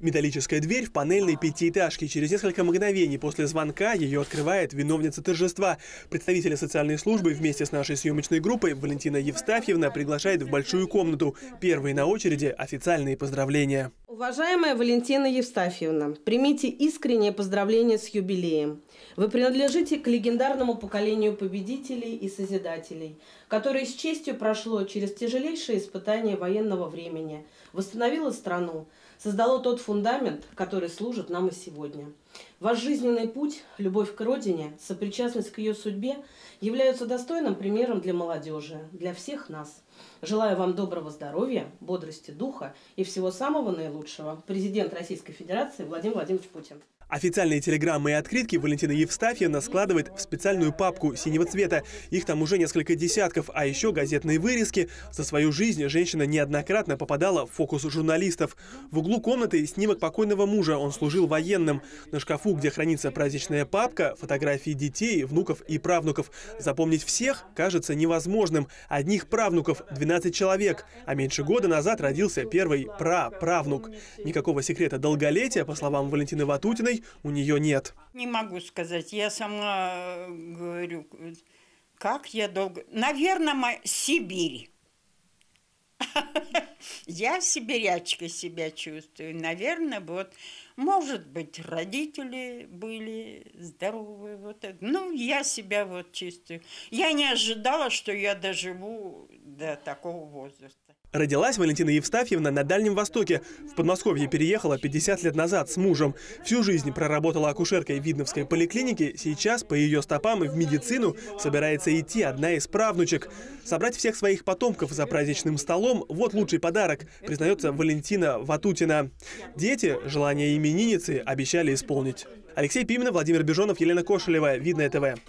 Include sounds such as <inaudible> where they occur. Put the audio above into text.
Металлическая дверь в панельной пятиэтажке. Через несколько мгновений после звонка ее открывает виновница торжества. Представители социальной службы вместе с нашей съемочной группой Валентина Евстафьевна приглашает в большую комнату. Первые на очереди официальные поздравления. Уважаемая Валентина Евстафьевна, примите искреннее поздравление с юбилеем. Вы принадлежите к легендарному поколению победителей и созидателей, которое с честью прошло через тяжелейшие испытания военного времени, восстановило страну, создало тот фундамент, который служит нам и сегодня. Ваш жизненный путь, любовь к родине, сопричастность к ее судьбе являются достойным примером для молодежи, для всех нас. Желаю вам доброго здоровья, бодрости духа и всего самого наилучшего. Президент Российской Федерации Владимир Владимирович Путин. Официальные телеграммы и открытки Валентина Евстафьевна складывает в специальную папку синего цвета. Их там уже несколько десятков, а еще газетные вырезки. За свою жизнь женщина неоднократно попадала в фокус журналистов. В углу комнаты снимок покойного мужа, он служил военным. На шкафу, где хранится праздничная папка, фотографии детей, внуков и правнуков. Запомнить всех кажется невозможным. Одних правнуков 12 человек, а меньше года назад родился первый праправнук. Никакого секрета долголетия, по словам Валентины Ватутиной, у нее нет. Не могу сказать. Я сама э, говорю, как я долго... Наверное, Сибирь. <laughs> Я сибирячкой себя чувствую. Наверное, вот, может быть, родители были здоровые. Вот это. Ну, я себя вот чувствую. Я не ожидала, что я доживу до такого возраста. Родилась Валентина Евстафьевна на Дальнем Востоке. В Подмосковье переехала 50 лет назад с мужем. Всю жизнь проработала акушеркой в Видновской поликлинике. Сейчас по ее стопам и в медицину собирается идти одна из правнучек. Собрать всех своих потомков за праздничным столом – вот лучший подарок, признается Валентина Ватутина. Дети желание именинницы обещали исполнить. Алексей Пименов, Владимир Бежонов, Елена Кошелева. Видное ТВ.